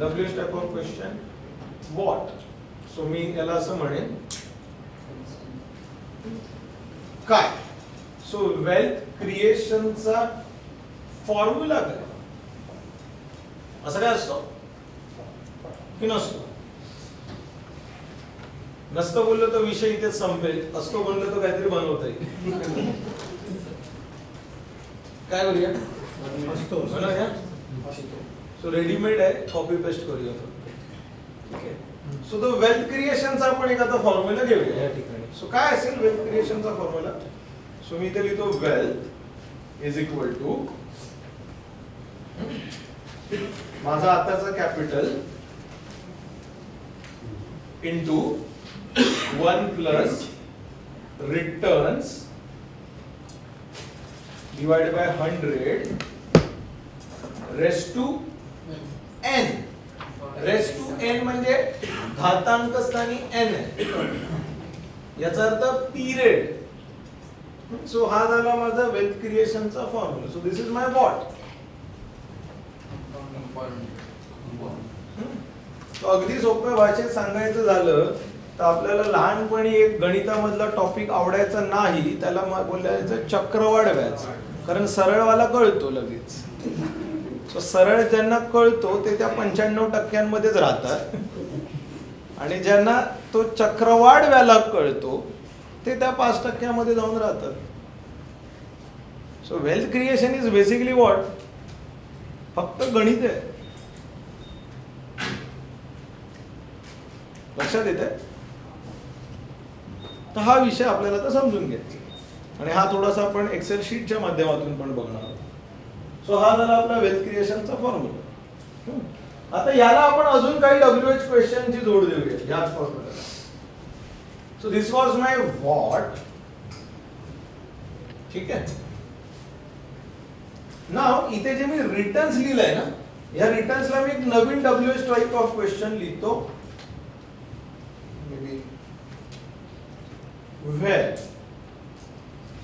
W type of question what so मी याला असं म्हणेन. काय? सो वेल्थ क्रिएशनचा फॉर्म्युला काय? असं काय असतो? की नसतो? नसतं बोललं तर विषय इथेच संपेल. असतो बोललं तर काहीतरी बनवता येईल. काय करूया असतो. सो रेडीमेड आहे कॉपी पेस्ट करूया फक्त. ठीक आहे सो तो वेल्थ क्रिएशनचा आपण एक आता फॉर्म्युला घेऊया या ठिकाणी. सो काय असेल वेल्थ क्रिएशनचा फॉर्म्युला सो मी इथे लिहितो वेल्थ इज इक्वल टू माझा आताचा capital into one plus returns divide by hundred raise to n. Raise to n म्हणजे घातांक स्थानी एन. आहे याचा अर्थ पिरियड. सो हा झाला माझा wealth क्रिएशनचा formula so this is my what अगदी सोप्या भाषेत सांगायचं झालं तर आपल्याला लहानपणी एक गणितामधला टॉपिक आवडायचा नाही त्याला बोलायचं चक्रवाढ व्याज. कारण सरळवाला कळतो लगेच. सो सरळ ज्यांना कळतो ते त्या पंच्याण्णव टक्क्यांमध्येच राहतात. आणि ज्यांना तो चक्रवाढ व्याला कळतो ते त्या पाच टक्क्यामध्ये जाऊन राहतात. So wealth creation is basically what फक्त गणित आहे. लक्षात येते तर हा विषय आपल्याला तर समजून घ्यायचा आणि हा थोडासा आपण एक्सेल शीटच्या माध्यमातून पण बघणार आहोत. सो हा झाला आपला वेल्थ क्रिएशनचा फॉर्म्युला आता याला आपण अजून काही डब्ल्यू एच क्वेश्चनची जोड देऊया याच formula so this was my what ठीक आहे? नाव इथे जे मी रिटर्न्स लिहिलंय ना या रिटर्न्सला मी एक नवीन W H type of question लिहितो. Maybe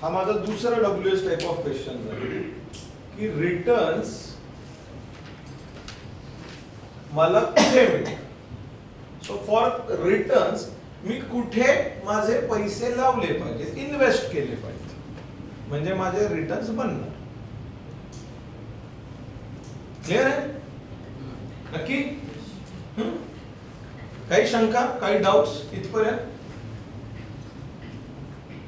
हा माझा दुसरा W H type of question झाला. की रिटर्न्स मला कुठे मिळेल सो फॉर रिटर्न्स मी कुठे माझे पैसे लावले पाहिजेत? इन्व्हेस्ट केले पाहिजे म्हणजे माझे रिटर्न्स बनणार. क्लिअर आहे? नक्की? काही शंका काही डाऊट्स इथपर्यंत?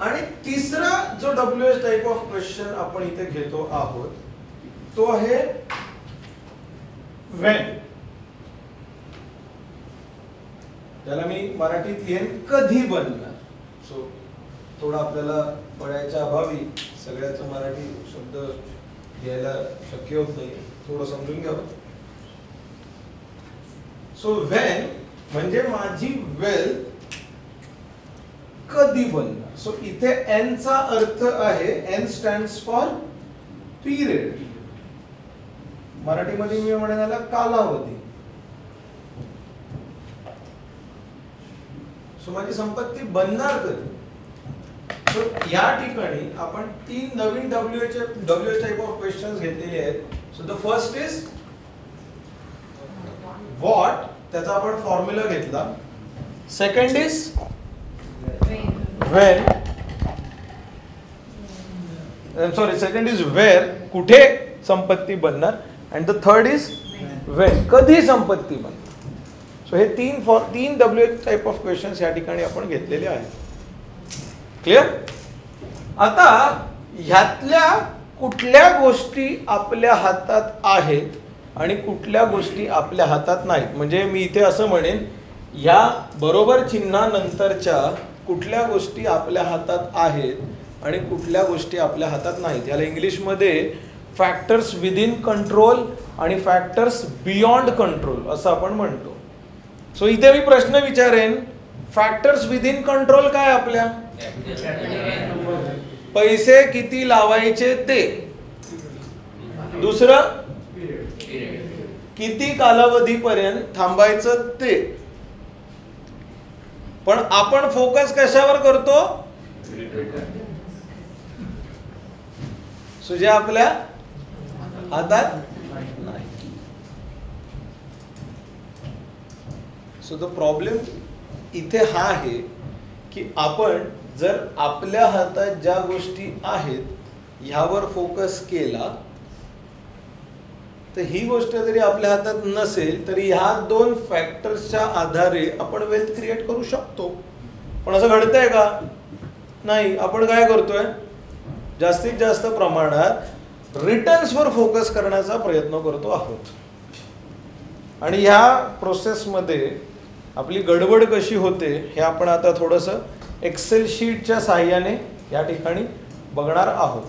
आणि तिसरा जो W S type of question आपण इथे घेतो आहोत तो आहे वेन त्याला मी मराठीत लिहेन कधी बनणार. सो थोडा आपल्याला पडायच्या अभावी सगळ्याचं मराठी शब्द लिहायला शक्य होत नाही. थोडं समजून घ्यावं सो वेन म्हणजे माझी वेल्थ कधी बनणार. सो इथे एन चा अर्थ आहे एन स्टँड फॉर पिरियड मराठीमध्ये मी म्हणायला कालावधी. सो माझी संपत्ती बनणार कधी? सो या ठिकाणी आपण तीन नवीन W H W H type of question घेतलेले आहेत. So the first is what त्याचा आपण फॉर्म्युला घेतला. Second is when sorry second is where कुठे संपत्ती बनणार? And the third is when कधी संपत्ती बनते सो हे तीन फॉर तीन W H type of questions या ठिकाणी आपण घेतलेले आहेत. क्लिअर आता ह्यातल्या कुठल्या गोष्टी आपल्या हातात आहेत आणि कुठल्या गोष्टी आपल्या हातात नाहीत? म्हणजे मी इथे असं म्हणेन या बरोबर चिन्हानंतरच्या कुठल्या गोष्टी आपल्या हातात आहेत आणि कुठल्या गोष्टी आपल्या हातात नाहीत? याला इंग्लिशमध्ये फॅक्टर्स विदिन कंट्रोल आणि फॅक्टर्स बियॉन्ड कंट्रोल असं आपण म्हणतो. सो इथे मी प्रश्न विचारेन फॅक्टर्स विदिन कंट्रोल काय आपल्या? पैसे किती लावायचे ते. दुसरं किती कालावधीपर्यंत थांबायचं ते. पण आपण फोकस कशावर करतो? सो जे आपल्या हातात नाही. सो द प्रॉब्लेम इथे हा आहे की आपण जर आपल्या हातात ज्या गोष्टी आहेत ह्यावर फोकस केला तर ही गोष्ट जरी आपल्या हातात नसेल तरी ह्या दोन फॅक्टर्सच्या आधारे आपण वेल्थ क्रिएट करू शकतो. पण असं घडतंय का? नाही. आपण काय करतोय? जास्तीत जास्त प्रमाणात रिटर्न्सवर फोकस करण्याचा प्रयत्न करतो आहोत. आणि ह्या प्रोसेसमध्ये आपली गडबड कशी होते हे आपण आता थोडंसं एक्सेल शीटच्या साह्याने या ठिकाणी बघणार आहोत.